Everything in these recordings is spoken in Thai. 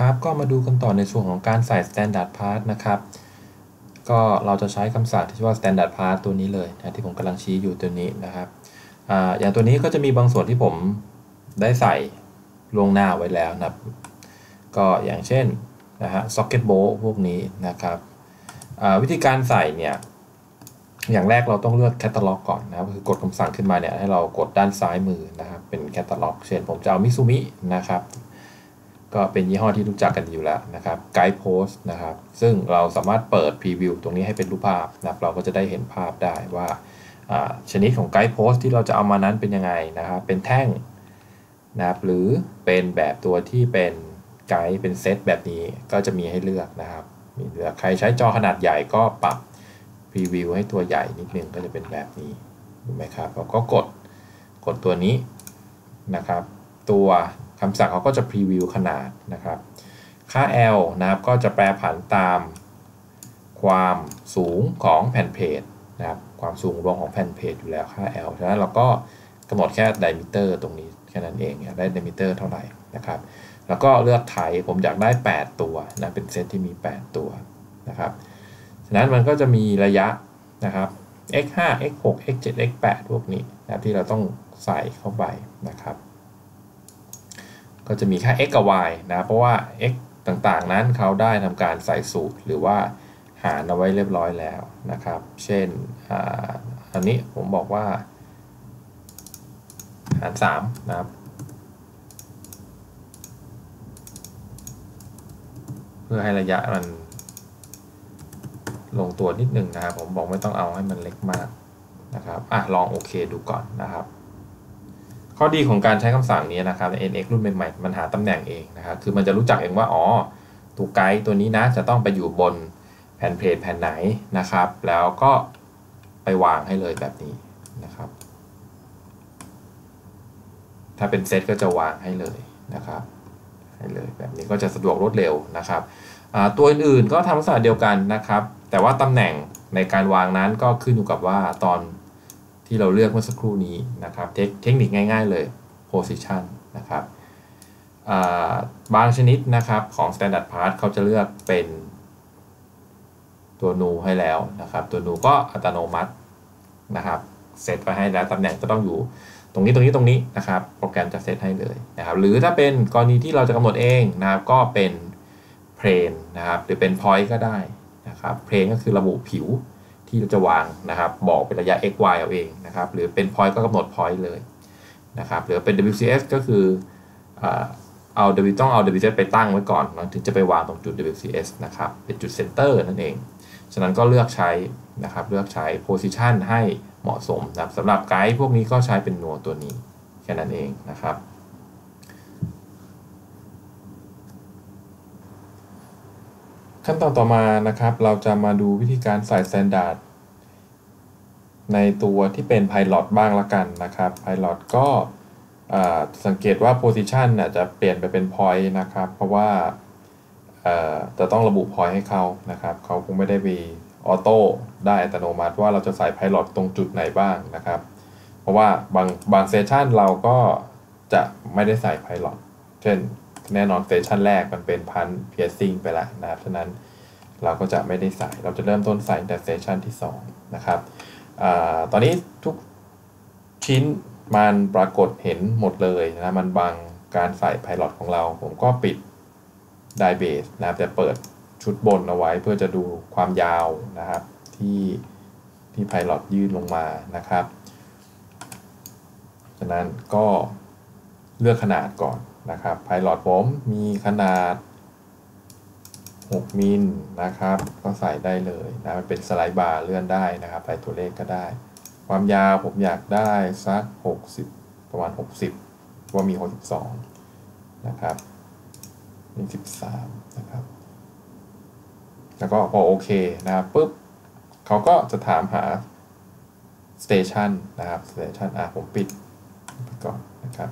ครับก็มาดูกันต่อในส่วนของการใส่ standard part นะครับ ก็เราจะใช้คำสั่งที่ชื่อว่า standard part ตัวนี้เลยนะที่ผมกำลังชี้อยู่ตัวนี้นะครับออย่างตัวนี้ก็จะมีบางส่วนที่ผมได้ใส่ลวงหน้าไว้แล้วนะครับ ก็อย่างเช่นนะฮะ socket bolt พวกนี้นะครับวิธีการใส่เนี่ยอย่างแรกเราต้องเลือกแคตตาล็อกก่อนนะครับคือกดคำสั่งขึ้นมาเนี่ยให้เรากดด้านซ้ายมือนะครับเป็นแคตตาล็อกเช่นผมจะเอามิซูมินะครับ ก็เป็นยี่ห้อที่รู้จักกันอยู่แล้วนะครับไกด์โพสนะครับ ซึ่งเราสามารถเปิดพรีวิวตรงนี้ให้เป็นรูปภาพนะครับเราก็จะได้เห็นภาพได้ว่าชนิดของไกด์โพสที่เราจะเอามานั้นเป็นยังไงนะครับ เป็นแท่งนะครับหรือเป็นแบบตัวที่เป็นไกด์เป็นเซตแบบนี้ก็จะมีให้เลือกนะครับมีเลือกใครใช้จอขนาดใหญ่ก็ปรับพรีวิวให้ตัวใหญ่นิดนึงก็จะเป็นแบบนี้เห็นไหมครับเราก็กดกดตัวนี้นะครับ ตัว คำสั่งเขาก็จะ preview ขนาดนะครับ ค่า L นะครับก็จะแปรผันตามความสูงของแผ่นเพจนะครับความสูงรวมของแผ่นเพจอยู่แล้วค่า L ฉะนั้นเราก็กำหนดแค่ diameter ตรงนี้แค่นั้นเองได้ diameter เท่าไหร่นะครับ แล้วก็เลือก type ผมอยากได้ 8 ตัวนะเป็นเซตที่มี 8 ตัวนะครับฉะนั้นมันก็จะมีระยะนะครับ x 5 x 6 x 7 x 8พวกนี้นะที่เราต้องใส่เข้าไปนะครับ ก็จะมีค่า x กับ y นะ เพราะว่า x ต่างๆ นั้นเขาได้ทำการใส่สูตรหรือว่าหารเอาไว้เรียบร้อยแล้วนะครับ เช่นอันนี้ผมบอกว่า หาร 3 นะครับ เพื่อให้ระยะมันลงตัวนิดนึงนะครับ ผมบอกไม่ต้องเอาให้มันเล็กมากนะครับ อะ ลองโอเคดูก่อนนะครับ ข้อดีของการใช้คำสั่งนี้นะครับใน NX รุ่นใหม่ๆมันหาตำแหน่งเองนะครับ คือมันจะรู้จักเองว่า อ๋อ ตัวไกด์ตัวนี้นะ จะต้องไปอยู่บนแผ่นเพจแผ่นไหนนะครับ แล้วก็ไปวางให้เลยแบบนี้นะครับ ถ้าเป็นเซตก็จะวางให้เลยนะครับให้เลยแบบนี้ก็จะสะดวกรวดเร็วนะครับตัวอื่นๆก็ทำลักษณะเดียวกันนะครับ แต่ว่าตำแหน่งในการวางนั้นก็ขึ้นอยู่กับว่าตอน ที่เราเลือกเมื่อสักครู่นี้นะครับเทคนิคง่ายๆเลย position นะครับบางชนิดนะครับของ standard part เขาจะเลือกเป็นตัวนูให้แล้วนะครับ ตัวนูก็อัตโนมัตินะครับเซตไปให้แล้วตำแหน่งก็ต้องอยู่ตรงนี้ตรงนี้ตรงนี้นะครับโปรแกรมจะเซตให้เลยนะครับหรือถ้าเป็นกรณีที่เราจะกำหนดเองนะครับก็เป็น plane นะครับหรือเป็น point ก็ได้นะครับ plane ก็คือระบุผิวที่เราจะวางนะครับ บอกเป็นระยะ x y เอาเอง นะครับ หรือเป็น point ก็กำหนด point เลยนะครับหรือเป็น WCS ก็คือเอา W ต้องเอา WCS ไปตั้งไว้ก่อนถึงจะไปวางตรงจุด WCS นะครับเป็นจุด center นั่นเอง ฉะนั้นก็เลือกใช้นะครับเลือกใช้ position ให้เหมาะสมนะครับสำหรับไกด์พวกนี้ก็ใช้เป็นนัวตัวนี้แค่นั้นเองนะครับขั้นตอนต่อมานะครับ เราจะมาดูวิธีการใส่ Standard ในตัวที่เป็น Pilot บ้างละกันนะครับ Pilot ก็สังเกตว่า Position จะเปลี่ยนไปเป็น Point นะครับ เพราะว่าจะต้องระบุ Point ให้เขานะครับ เขาคงไม่ได้มี auto ได้อัตโนมัติว่าเราจะใส่ Pilot ตรงจุดไหนบ้างนะครับ เพราะว่าบางบางเซสชันเราก็จะไม่ได้ใส่ Pilot เช่นแน่นอนเซสชันแรกมันเป็น punch piercing ไปแล้วนะครับ ฉะนั้นเราก็จะไม่ได้ใส่ เราจะเริ่มต้นใส่แต่เซสชันที่ 2 นะครับ ตอนนี้ทุกชิ้นมันปรากฏเห็นหมดเลยนะมันบังการใส่ไพลอตของเรา ผมก็ปิดไดเบสนะครับแต่เปิดชุดบนเอาไว้เพื่อจะดูความยาวนะครับที่ที่ไพลอตยืดลงมานะครับฉะนั้นก็เลือกขนาดก่อนนะครับไพลอตผมมีขนาด 6 มิลนะครับ ก็ใส่ได้เลยนะมันเป็นสไลด์บาร์เลื่อนได้นะครับใส่ตัวเลขก็ได้ ความยาวผมอยากได้สัก 60 ประมาณ 60 ว่ามี 62 นะครับนี่13 นะครับ แล้วก็พอโอเคนะครับปุ๊บเขาก็จะถามหาสเตชันนะครับสเตชันอะผมปิดไปก่อนนะครับ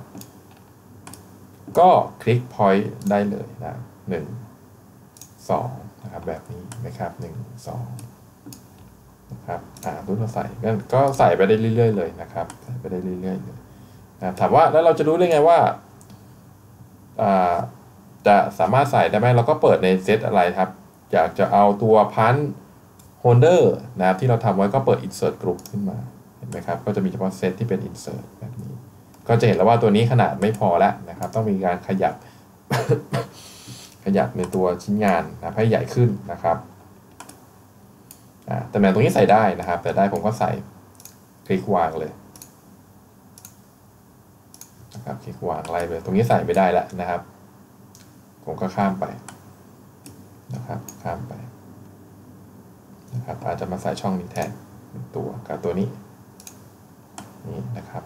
ก็คลิก point ได้เลยนะหนึ่ง สองนะครับแบบนี้นะครับหนึ่งสองนะครับอ่ารุ่นเราใส่ก็ก็ใส่ไปได้เรื่อยๆเลยนะครับใส่ไปได้เรื่อยๆเลยนะถามว่าแล้วเราจะรู้ได้ไงว่าอ่าจะสามารถใส่ได้ไหมเราก็เปิดในเซตอะไรครับ อยากจะเอาตัวพันโฮลเดอร์นะครับที่เราทำไว้ก็เปิด insert group ขึ้นมาเห็นไหมครับก็จะมีเฉพาะเซตที่เป็น insert แบบนี้ ก็จะเห็นแล้วว่าตัวนี้ขนาดไม่พอแล้วนะครับ ต้องมีการขยับ ขยับในตัวชิ้นงานนะให้ใหญ่ขึ้นนะครับตำแหน่งตรงนี้ใส่ได้นะครับ แต่ได้ผมก็ใส่คลิกวางเลยนะครับคลิกวางไล่ไปตรงนี้ใส่ไม่ได้แล้วนะครับ ผมก็ข้ามไปนะครับข้ามไปนะครับอาจจะมาใส่ช่องนี้แทนตัวกับตัวนี้นี่นะครับ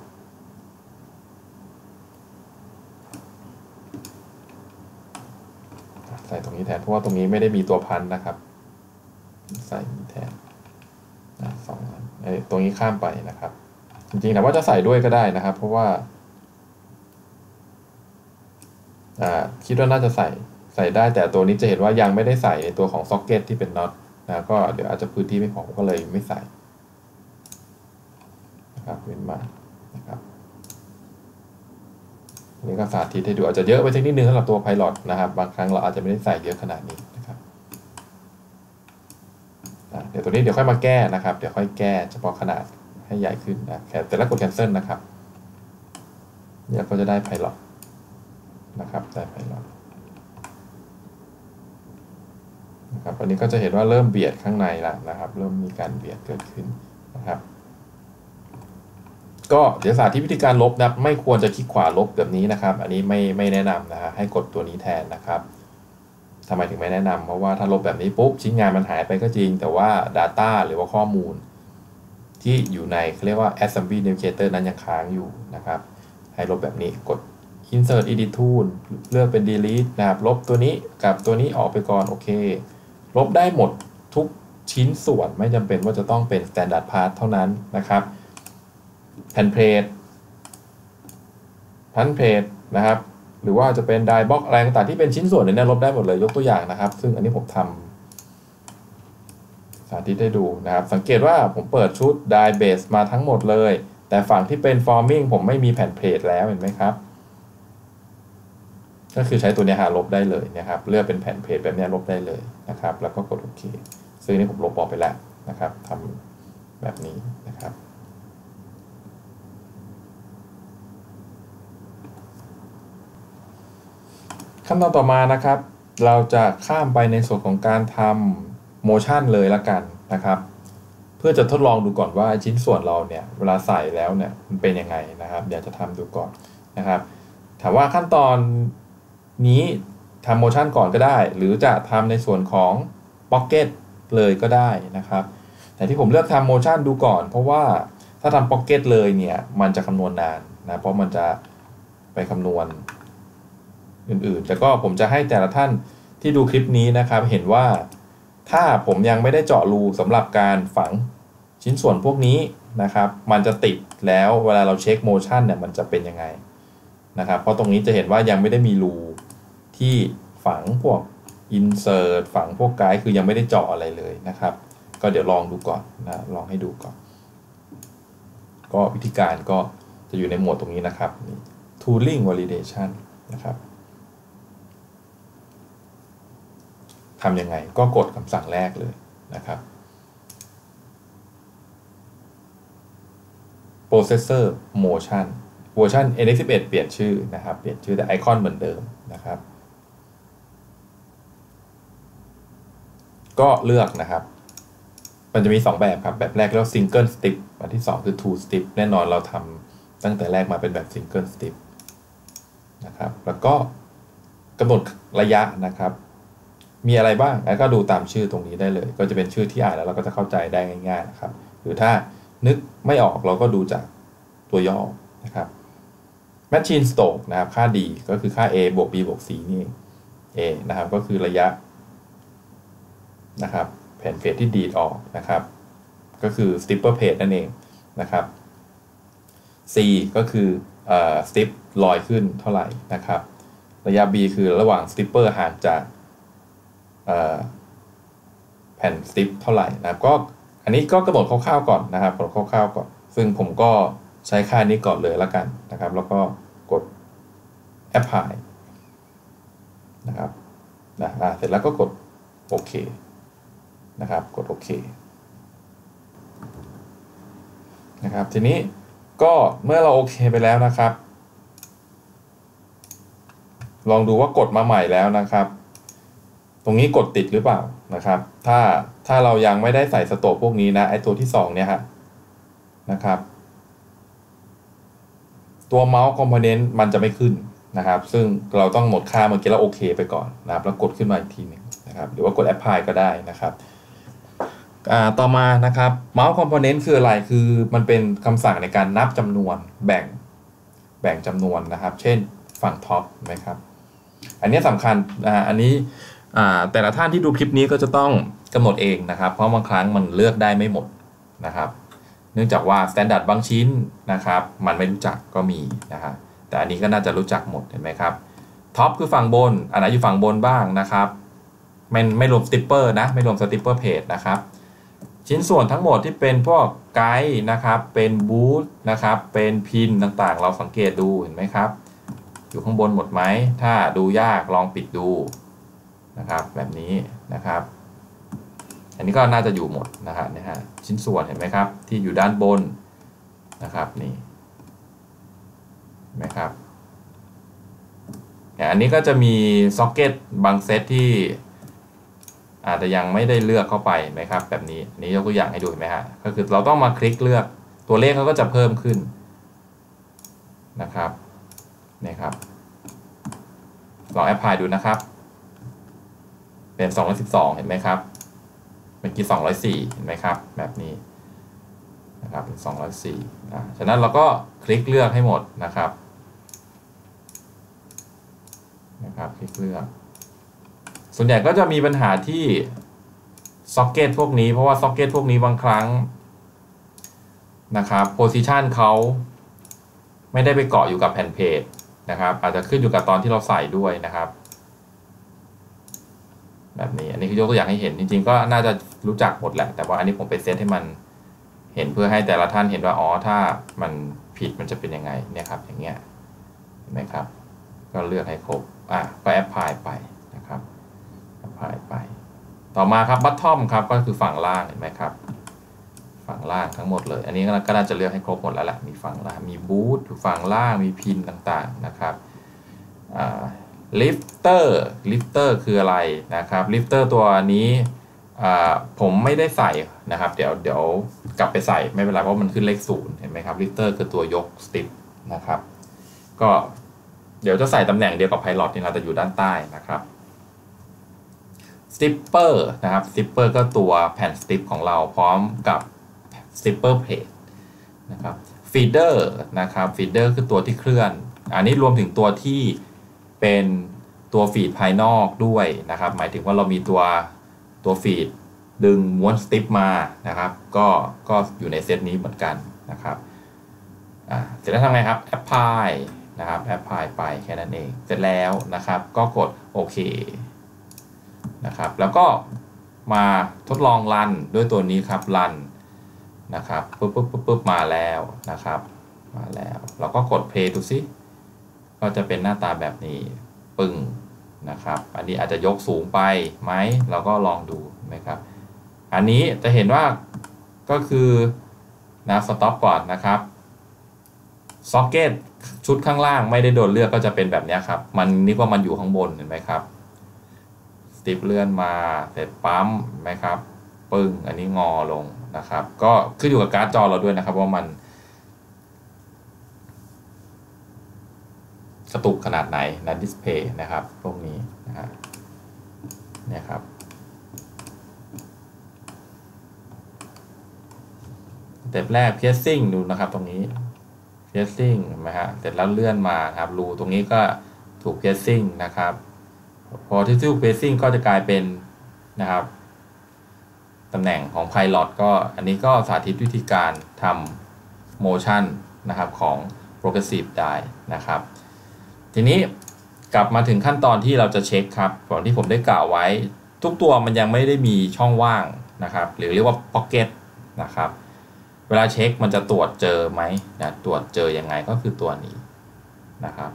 ใส่ตรงนี้แทน เพราะว่าตรงนี้ไม่ได้มีตัวพันนะครับ ใส่แทนนะสองอันตรงนี้ข้ามไปนะครับ จริงๆแต่ว่าจะใส่ด้วยก็ได้นะครับ เพราะว่าคิดว่าน่าจะใส่ใส่ได้แต่ตัวนี้จะเห็นว่ายังไม่ได้ใส่ในตัวของซ็อกเก็ตที่เป็นน็อตนะก็เดี๋ยวอาจจะพื้นที่ไม่พอก็เลยไม่ใส่นะครับเว้นมานะครับ นี่ก็สาธิตให้ดูอาจจะเยอะไปสักนิดนึงสำหรับตัวไพลอตนะครับ บางครั้งเราอาจจะไม่ได้ใส่เยอะขนาดนี้นะครับเดี๋ยวตัวนี้เดี๋ยวค่อยมาแก้นะครับ เดี๋ยวค่อยแก้เฉพาะขนาดให้ใหญ่ขึ้นนะแต่ละกด cancel นะครับเนี่ยก็จะได้ไพลอตนะครับได้ไพลอตนะครับอันนี้ก็จะเห็นว่าเริ่มเบียดข้างในแล้วนะครับ เริ่มมีการเบียดเกิดขึ้นนะครับ ก็เดี๋ยวสาธิตวิธีการลบนะไม่ควรจะคลิกขวาลบแบบนี้นะครับ อันนี้ไม่ไม่แนะนำนะฮะให้กดตัวนี้แทนนะครับทำไมถึงไม่แนะนำเพราะว่าถ้าลบแบบนี้ปุ๊บชิ้นงานมันหายไปก็จริง แต่ว่า Data หรือว่าข้อมูล ที่อยู่ในเขาเรียกว่า Assembly Navigator นั้นยังค้างอยู่นะครับ ให้ลบแบบนี้กด insert edit tool เลือกเป็น delete นะครับลบตัวนี้กับตัวนี้ออกไปก่อนโอเค ลบได้หมดทุกชิ้นส่วนไม่จำเป็นว่าจะต้องเป็น standard part เท่านั้นนะครับ แผ่นเพลทพันเพลทนะครับ หรือว่าจะเป็นไดบล็อกอะไรต่างๆที่เป็นชิ้นส่วนเนี่ยลบได้หมดเลยยกตัวอย่างนะครับ ซึ่งอันนี้ผมทำสาธิตให้ดูนะครับ สังเกตว่าผมเปิดชุดไดเบสมาทั้งหมดเลย แต่ฝั่งที่เป็นฟอร์มิ่งผมไม่มีแผ่นเพลทแล้วเห็นไหมครับ ก็คือใช้ตัวนี้หาลบได้เลยนะครับ เลือกเป็นแผ่นเพจแบบนี้ลบได้เลยนะครับ แล้วก็กดโอเคซึ่งนี่ผมลบออกไปแล้วนะครับทำแบบนี้นะครับ ขั้นตอนต่อมานะครับ เราจะข้ามไปในส่วนของการทำโมชั่นเลยละกันนะครับ เพื่อจะทดลองดูก่อนว่าชิ้นส่วนเราเนี่ยเวลาใส่แล้วเนี่ยมันเป็นยังไงนะครับเดี๋ยวจะทำดูก่อนนะครับ ถามว่าขั้นตอนนี้ทำ motion ก่อนก็ได้ หรือจะทำในส่วนของ pocket เลยก็ได้นะครับ แต่ที่ผมเลือกทำ motion ดูก่อน เพราะว่าถ้าทำ pocket เลยเนี่ยมันจะคำนวณนานนะเพราะมันจะไปคำนวณ อื่นๆ แต่ก็ผมจะให้แต่ละท่านที่ดูคลิปนี้นะครับ เห็นว่าถ้าผมยังไม่ได้เจาะรูสำหรับการฝังชิ้นส่วนพวกนี้นะครับ มันจะติดแล้วเวลาเราเช็ค motion เนี่ยมันจะเป็นยังไงนะครับ เพราะตรงนี้จะเห็นว่ายังไม่ได้มีรูที่ฝังพวกอินเสิร์ตฝังพวกไกด์คือยังไม่ได้เจาะอะไรเลยนะครับ ก็เดี๋ยวลองดูก่อนนะลองให้ดูก่อน ก็วิธีการก็จะอยู่ในหมวดตรงนี้นะครับ tooling validation นะครับ ทำยังไง ก็กดคำสั่งแรกเลยนะครับ processor motion เวอร์ชัน NX11 เปลี่ยนชื่อนะครับ เปลี่ยนชื่อแต่ไอคอนเหมือนเดิมนะครับ ก็เลือกนะครับ มันจะมี 2 แบบครับ แบบแรกเรียกว่า single step อันที่ 2 คือ two step แน่นอนเราทำตั้งแต่แรกมาเป็นแบบ single step นะครับ แล้วก็กำหนดระยะนะครับ มีอะไรบ้างแล้วก็ดูตามชื่อตรงนี้ได้เลย ก็จะเป็นชื่อที่อ่านแล้วเราก็จะเข้าใจได้ง่ายๆนะครับ หรือถ้านึกไม่ออกเราก็ดูจากตัวย่อนะครับ machine stroke นะครับ ค่า d ก็คือค่า a บวก b บวก c นี่ a นะครับ ก็คือระยะนะครับ แผ่นเฟสที่ดีดออกนะครับ ก็คือ stipper page นั่นเองนะครับ c ก็คืออ่อ stip ลอยขึ้นเท่าไหร่นะครับ ระยะ b คือระหว่าง stipper ห่างจาก แผ่นสติปเท่าไหร่นะครับก็อันนี้ก็กำหนดคร่าวๆก่อนนะครับกำหนดคร่าวๆก่อน ซึ่งผมก็ใช้ค่านี้ก่อนเลยละกันนะครับ แล้วก็กด apply นะครับนะเสร็จแล้วก็กดโอเคนะครับ กดโอเคนะครับ ทีนี้ก็เมื่อเราโอเคไปแล้วนะครับ ลองดูว่ากดมาใหม่แล้วนะครับ ตรงนี้กดติดหรือเปล่านะครับ ถ้าถ้าเรายังไม่ได้ใส่ stroke พวกนี้นะไอตัวที่ 2 เนี่ยฮะนะครับ ตัว mount component มันจะไม่ขึ้นนะครับ ซึ่งเราต้องหมดค่าเมื่อกี้เราโอเคไปก่อนนะครับแล้วกดขึ้นมาอีกทีหนึ่งนะครับ หรือว่ากด apply ก็ได้นะครับต่อมานะครับ mount component คืออะไรคือมันเป็นคำสั่งในการนับจำนวนแบ่งแบ่งจำนวนนะครับ เช่นฝั่ง top นะครับ อันนี้สำคัญอ่าอันนี้ แต่ละท่านที่ดูคลิปนี้ก็จะต้องกำหนดเองนะครับ เพราะบางครั้งมันเลือกได้ไม่หมดนะครับ เนื่องจากว่า standard บางชิ้นนะครับ มันไม่รู้จักก็มีนะครับแต่อันนี้ก็น่าจะรู้จักหมดเห็นไหมครับ top คือฝั่งบนอันไหนอยู่ฝั่งบนบ้างนะครับไม่ไม่รวม stripper นะไม่รวม stripper plate นะครับชิ้นส่วนทั้งหมดที่เป็นพวกไกด์นะครับ เป็นบูธนะครับ เป็นพินต่างๆ เราสังเกตดูเห็นไหมครับ อยู่ข้างบนหมดไหม ถ้าดูยากลองปิดดู นะครับแบบนี้นะครับ อันนี้ก็น่าจะอยู่หมดนะครับนะฮะชิ้นส่วนเห็นไหมครับ ที่อยู่ด้านบนนะครับนี่ไหมครับอันนี้ก็จะมีซ็อกเก็ตบางเซตที่อาจจะยังไม่ได้เลือกเข้าไปไหมครับ แบบนี้นี้ยกตัวอย่างให้ดูเห็นไหมฮะก็คือเราต้องมาคลิกเลือกตัวเลขเขาก็จะเพิ่มขึ้นนะครับนี่ครับลองแอปพลายดูนะครับ เป็น212เห็นไหมครับ เมื่อกี้204เห็นไหมครับ แบบนี้นะครับเป็น204นะฉะนั้นเราก็คลิกเลือกให้หมดนะครับ นะครับ คลิกเลือก ส่วนใหญ่ก็จะมีปัญหาที่ซ็อกเก็ตพวกนี้ เพราะว่าซ็อกเก็ตพวกนี้บางครั้งนะครับโพซิชันเขาไม่ได้ไปเกาะอยู่กับแผ่นเพจนะครับ อาจจะขึ้นอยู่กับตอนที่เราใส่ด้วยนะครับ แบบนี้ อันนี้คือยกตัวอย่างให้เห็นจริง ๆ ก็น่าจะรู้จักหมดแหละ แต่ว่าอันนี้ผมไปเซตให้มันเห็นเพื่อให้แต่ละท่านเห็นว่าอ๋อถ้ามันผิดมันจะเป็นยังไงเนี่ยครับอย่างเงี้ยเห็นไหมครับ ก็เลือกให้ครบอะก็ apply ไปนะครับ apply ไป ต่อมาครับ bottom ครับก็คือฝั่งล่างเห็นไหมครับ ฝั่งล่างทั้งหมดเลย อันนี้ก็น่าจะเลือกให้ครบหมดแล้วแหละมีฝั่งล่างมี bush อยู่ฝั่งล่างมี pin ต่างๆนะครับอ่า lifter lifter คืออะไรนะครับ lifter ตัวนี้ผมไม่ได้ใส่นะครับ เดี๋ยวเดี๋ยวกลับไปใส่ไม่เป็นไรเพราะมันขึ้นเลขศูนย์เห็นไหมครับ lifter คือตัวยก strip นะครับ ก็เดี๋ยวจะใส่ตำแหน่งเดียวกับ pilot นี่เราจะอยู่ด้านใต้นะครับ stripper นะครับ stripper ก็ตัวแผ่น strip ของเราพร้อมกับ stripper plate นะครับ feeder นะครับ feeder คือตัวที่เคลื่อน อันนี้รวมถึงตัวที่ เป็นตัว feed ภายนอกด้วยนะครับ หมายถึงว่าเรามีตัวตัวฟีดดึงม้วนสติปมานะครับ ก็ก็อยู่ในเซตนี้เหมือนกันนะครับอ่าเสร็จแล้วทำไงครับแอปพลายนะครับแอปพลายไปแค่นั้นเอง เสร็จแล้วนะครับ ก็กดโอเคนะครับ แล้วก็มาทดลองรันด้วยตัวนี้ครับรันนะครับปุ๊บปุ๊บปุ๊บปุ๊บมาแล้วนะครับ มาแล้ว เราก็กด play ดูสิ ก็จะเป็นหน้าตาแบบนี้ปึ้งนะครับ อันนี้อาจจะยกสูงไปไหมเราก็ลองดูนะครับ อันนี้จะเห็นว่าก็คือนะ stop ก่อนนะครับซ็อกเก็ตชุดข้างล่างไม่ได้โดนเลือกก็จะเป็นแบบนี้ครับ มันนี่ว่ามันอยู่ข้างบนเห็นไหมครับ strip เลื่อนมาเสร็จปั๊มไหมครับ ปึ้งอันนี้งอลงนะครับ ก็ขึ้นอยู่กับการ์ดจอเราด้วยนะครับ ว่ามัน กระตุกขนาดไหนนะ display นะครับพวกนี้นะฮะเนี่ยครับ step แรก piercing ดูนะครับตรงนี้ piercing ไหมฮะเสร็จแล้วเลื่อนมาครับรูตรงนี้ก็ถูก piercing นะครับพอที่ piercing ก็จะกลายเป็นนะครับตำแหน่งของ pilot ก็อันนี้ก็สาธิตวิธีการทำ motion นะครับของ progressive ได้นะครับ ทีนี้กลับมาถึงขั้นตอนที่เราจะเช็คครับก่อนที่ผมได้กล่าวไว้ ทุกตัวมันยังไม่ได้มีช่องว่างนะครับ หรือเรียกว่า pocket นะครับ เวลาเช็คมันจะตรวจเจอไหมนะตรวจเจอยังไงก็คือตัวนี้นะครับ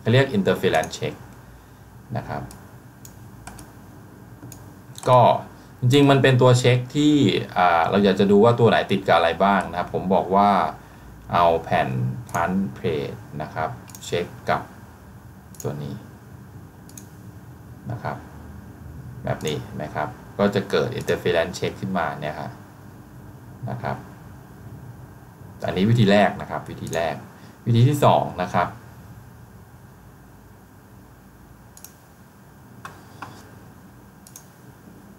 เขาเรียก interference check นะครับ ก็จริงๆ มันเป็นตัวเช็คที่เราอยากจะดูว่าตัวไหนติดกับอะไรบ้างนะครับ ผมบอกว่าเอาแผ่นพันเพจนะครับ เช็คกับ ตัวนี้นะครับ แบบนี้นะครับ ก็จะเกิด interference check ขึ้นมาเนี่ยครับนะครับ อันนี้วิธีแรกนะครับ วิธีแรก วิธีที่2นะครับ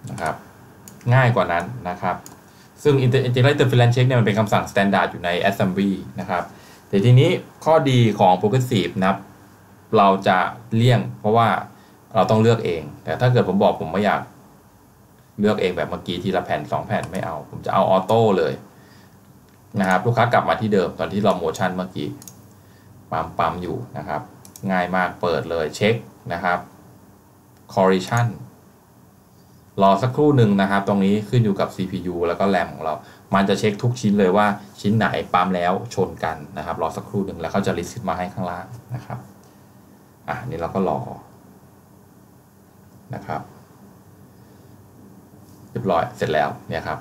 นะครับ ง่ายกว่านั้นนะครับ ซึ่ง integer interference Check เนี่ยมันเป็นคำสั่ง standard อยู่ใน Assembly นะครับ แต่ทีนี้ข้อดีของ Progressive นะครับ เราจะเลี่ยง เพราะว่าเราต้องเลือกเอง แต่ถ้าเกิดผมบอกผมไม่อยากเลือกเองแบบเมื่อกี้ทีละแผ่น2แผ่นไม่เอา ผมจะเอาออโต้เลยนะครับลูกค้ากลับมาที่เดิมตอนที่เราโมชั่นเมื่อกี้ปั๊มปั๊มอยู่นะครับ ง่ายมากเปิดเลยเช็คนะครับ correction รอสักครู่หนึ่งนะครับ ตรงนี้ขึ้นอยู่กับ CPU แล้วก็แรมของเรา มันจะเช็คทุกชิ้นเลยว่าชิ้นไหนปั๊มแล้วชนกันนะครับ รอสักครู่หนึ่งแล้วเขาจะลิสต์มาให้ข้างล่างนะครับ อะนี่เราก็รอนะครับเรียบร้อยเสร็จแล้วเนี่ยครับ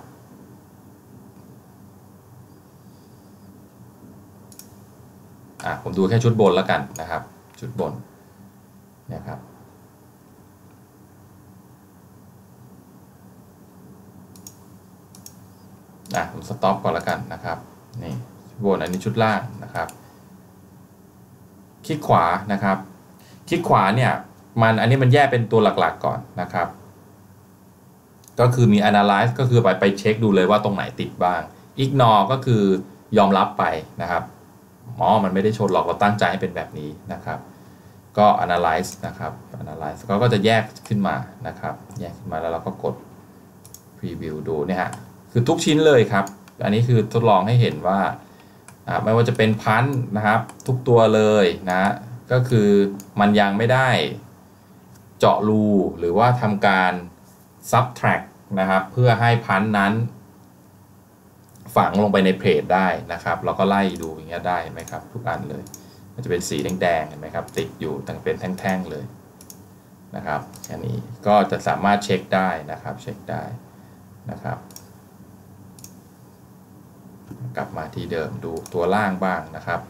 อะผมดูแค่ชุดบนแล้วกันนะครับ ชุดบนเนะครับอะผมสต็อปก่อนแล้วกันนะครับนี่ชุดบนอันนี้ชุดล่างนะครับ คลิกขวานะครับ คลิกขวาเนี่ยมันอันนี้มันแยกเป็นตัวหลักๆก่อนนะครับ ก็คือมี analyze ก็คือไปไปเช็คดูเลยว่าตรงไหนติดบ้าง ignore ก็คือยอมรับไปนะครับอ๋อมันไม่ได้ชนหรอกเราตั้งใจให้เป็นแบบนี้นะครับ ก็ analyze นะครับ analyze ก็ก็จะแยกขึ้นมานะครับ แยกขึ้นมาแล้วเราก็กด preview ดูเนี่ยฮะคือทุกชิ้นเลยครับ อันนี้คือทดลองให้เห็นว่าไม่ว่าจะเป็นพันนะครับ ทุกตัวเลยนะ ก็คือมันยังไม่ได้เจาะรูหรือว่าทำการ subtract นะครับ เพื่อให้พันนั้น ฝังลงไปในเพจได้นะครับ เราก็ไล่ดูอย่างเงี้ยได้ไหมครับ ทุกอันเลย มันจะเป็นสีแดงๆเห็นไหมครับ ติดอยู่ตั้งเป็นแท่งๆเลยนะครับแค่นี้ก็จะสามารถเช็คได้นะครับ เช็คได้นะครับ กลับมาที่เดิมดูตัวล่างบ้างนะครับ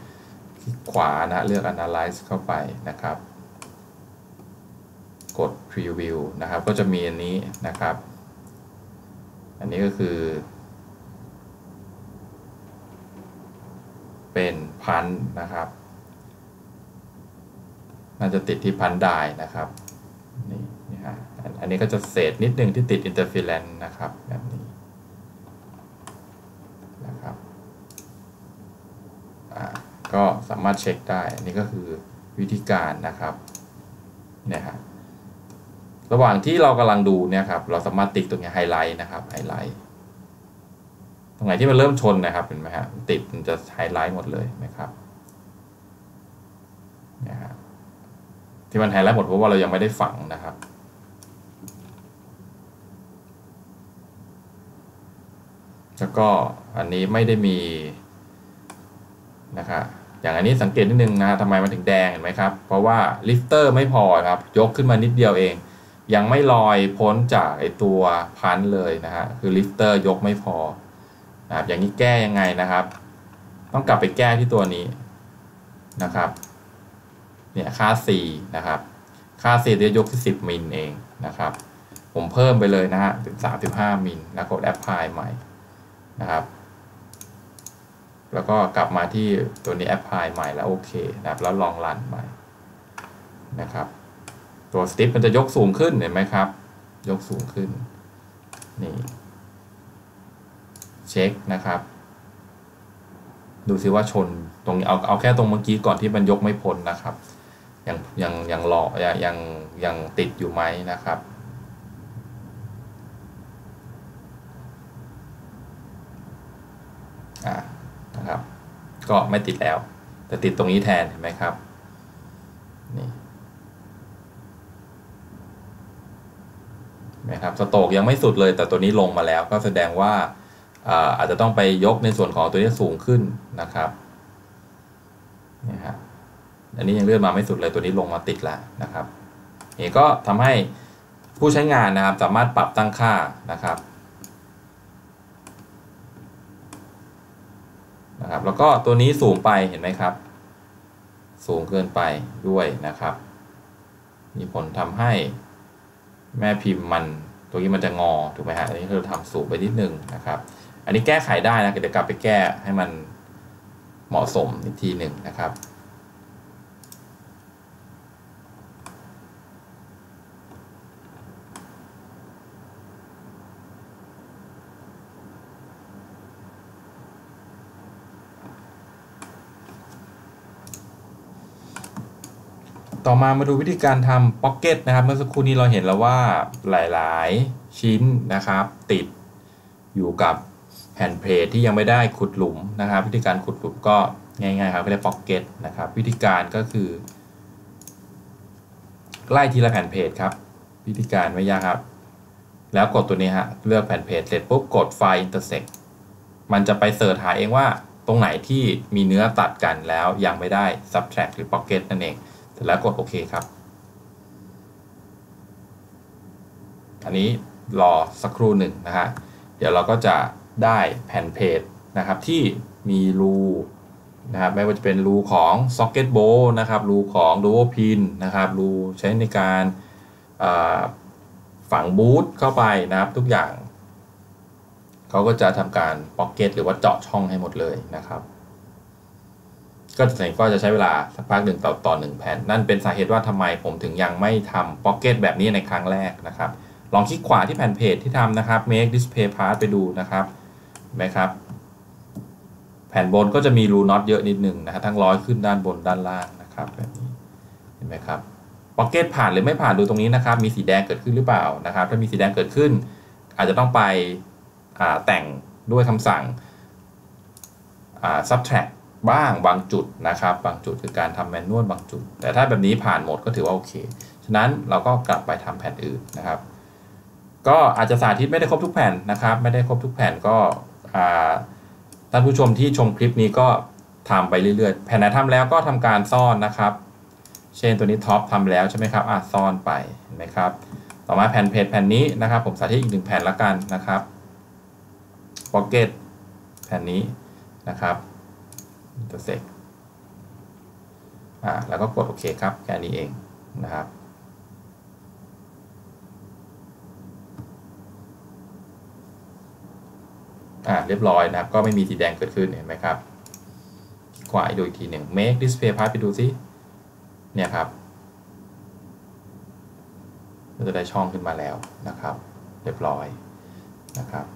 ลิกขวานะเลือก analyze เข้าไปนะครับ กด preview นะครับ ก็จะมีอันนี้นะครับ อันนี้ก็คือ เป็นพันนะครับ น่าจะติดที่พันได้นะครับนี่นี่ฮะอันนี้ก็จะเศษนิดนึงที่ติด interference นะครับแบบนี้นะครับอ่า ก็สามารถเช็คได้ อันนี้ก็คือวิธีการนะครับเนี่ยฮะระหว่างที่เรากำลังดูเนี่ยครับเราสามารถติ๊กตรงนี้ไฮไลท์นะครับไฮไลท์ตรงไหนที่มันเริ่มชนนะครับเห็นไหมฮะติ๊กมันจะไฮไลท์หมดเลยนะครับเนี่ยฮะที่มันไฮไลท์หมดเพราะว่าเรายังไม่ได้ฝังนะครับแล้วก็อันนี้ไม่ได้มีนะครับ อย่างอันนี้สังเกตนิดนึงนะทำไมมันถึงแดงเห็นไหมครับ เพราะว่า lifter ไม่พอครับ ยกขึ้นมานิดเดียวเอง ยังไม่ลอยพ้นจากไอตัว punch เลยนะฮะคือ lifter ยกไม่พอนะครับอย่างนี้แก้ยังไงนะครับ ต้องกลับไปแก้ที่ตัวนี้นะครับเนี่ยค่า C นะครับค่า C จะยกที่ 10 มิลเองนะครับ ผมเพิ่มไปเลยนะฮะเป็น35 มิลแล้วกด apply ใหม่นะครับ แล้วก็กลับมาที่ตัวนี้ apply ใหม่แล้วโอเคนะครับแล้วลองรันใหม่นะครับ ตัวสติปมันจะยกสูงขึ้นเห็นไหมครับ ยกสูงขึ้นนี่เช็คนะครับ ดูซิว่าชนตรงนี้เอาเอาแค่ตรงเมื่อกี้ก่อนที่มันยกไม่พ้นนะครับ ยังยังยังหล่อยังยังยงติดอยู่ไหมนะครับอ่านะ ก็ไม่ติดแล้ว แต่ติดตรงนี้แทนเห็นไหมครับนี่นะครับสโตกยังไม่สุดเลย แต่ตัวนี้ลงมาแล้วก็แสดงว่าอาจจะต้องไปยกในส่วนของตัวนี้สูงขึ้นนะครับนี่ฮะอันนี้ยังเลื่อนมาไม่สุดเลยตัวนี้ลงมาติดแล้วนะครับนี่ก็ทำให้ผู้ใช้งานนะครับสามารถปรับตั้งค่านะครับ นะครับ แล้วก็ตัวนี้สูงไปเห็นไหมครับ สูงเกินไปด้วยนะครับ มีผลทำให้แม่พิมพ์มันตัวนี้มันจะงอถูกไหมฮะอันนี้เราทำสูงไปนิดนึงนะครับ อันนี้แก้ไขได้นะเดี๋ยวกลับไปแก้ให้มันเหมาะสมอีกทีหนึ่งนะครับ ต่อมามาดูวิธีการทำพ็อกเก็ตนะครับ เมื่อสักครู่นี้เราเห็นแล้วว่าหลายๆ ชิ้นนะครับ ติดอยู่กับแผ่นเพลทที่ยังไม่ได้ขุดหลุมนะครับ วิธีการขุดหลุมก็ง่ายๆครับเรียกพ็อกเก็ตนะครับ วิธีการก็คือไล่ทีละแผ่นเพจครับ วิธีการไม่ยากครับ แล้วกดตัวนี้ฮะเลือกแผ่นเพจเสร็จปุ๊บกดไฟล์ intersect มันจะไปเสิร์ชหาเองว่าตรงไหนที่มีเนื้อตัดกันแล้วยังไม่ได้ subtract หรือ pocket นั่นเอง สร็จแล้วกดโอเคครับ อันนี้รอสักครู่หนึ่งนะฮะ เดี๋ยวเราก็จะได้แผ่นเพจนะครับที่มีรูนะครับไม่ว่าจะเป็นรูของ socket bowl นะครับรูของ dual pin นะครับรูใช้ในการฝังบูทเข้าไปนะครับทุกอย่าง เขาก็จะทำการพ็อกเก็ตหรือว่าเจาะช่องให้หมดเลยนะครับ ก็จะก็จะใช้เวลาสักพักหนึ่งต่อต่อหนึ่งแผ่น นั่นเป็นสาเหตุว่าทำไมผมถึงยังไม่ทำ pocket แบบนี้ในครั้งแรกนะครับ ลองคลิกขวาที่แผ่นเพจที่ทำนะครับ make display part ไปดูนะครับไหมครับ แผ่นบนก็จะมีรูน็อตเยอะนิดหนึ่งนะครับทั้งร้อยขึ้นด้านบนด้านล่างนะครับแบบนี้เห็นไหมครับ pocket ผ่านหรือไม่ผ่านดูตรงนี้นะครับ มีสีแดงเกิดขึ้นหรือเปล่านะครับ ถ้ามีสีแดงเกิดขึ้น อาจจะต้องไปแต่งด้วยคำสั่ง subtract บ้างบางจุดนะครับ บางจุดคือการทำแมนนวลบางจุด แต่ถ้าแบบนี้ผ่านหมดก็ถือว่าโอเค ฉะนั้นเราก็กลับไปทำแผ่นอื่นนะครับ ก็อาจจะสาธิตไม่ได้ครบทุกแผ่นนะครับ ไม่ได้ครบทุกแผ่นก็ท่านผู้ชมที่ชมคลิปนี้ก็ทำไปเรื่อยๆ แผ่นไหนทำแล้วก็ทำการซ่อนนะครับ เช่นตัวนี้ท็อปทำแล้วใช่ไหมครับอะซ่อนไปเห็นไหมครับ ต่อมาแผ่นเพจแผ่นนี้นะครับ ผมสาธิตอีกหนึ่งแผ่นละกันนะครับพ็อกเก็ตแผ่นนี้นะครับ intersect อ่าแล้วก็กดโอเคครับ แค่นี้เองนะครับ อ่าเรียบร้อยนะครับ ก็ไม่มีสีแดงเกิดขึ้นเห็นไหมครับขวาดูอีกทีหนึ่ง make display path ไปดูซิเนี่ยครับก็จะได้ช่องขึ้นมาแล้วนะครับ เรียบร้อยนะครับ